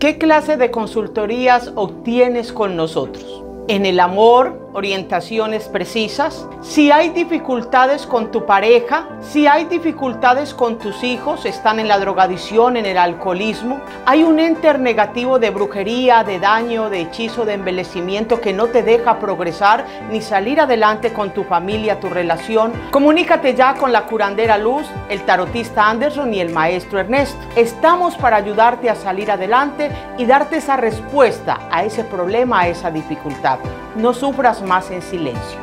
¿Qué clase de consultorías obtienes con nosotros? En el amor, orientaciones precisas. Si hay dificultades con tu pareja, si hay dificultades con tus hijos, están en la drogadicción, en el alcoholismo, hay un enter negativo de brujería, de daño, de hechizo, de envelecimiento que no te deja progresar ni salir adelante con tu familia, tu relación, comunícate ya con la curandera Luz, el tarotista Anderson y el maestro Ernesto. Estamos para ayudarte a salir adelante y darte esa respuesta a ese problema, a esa dificultad. No sufras más en silencio.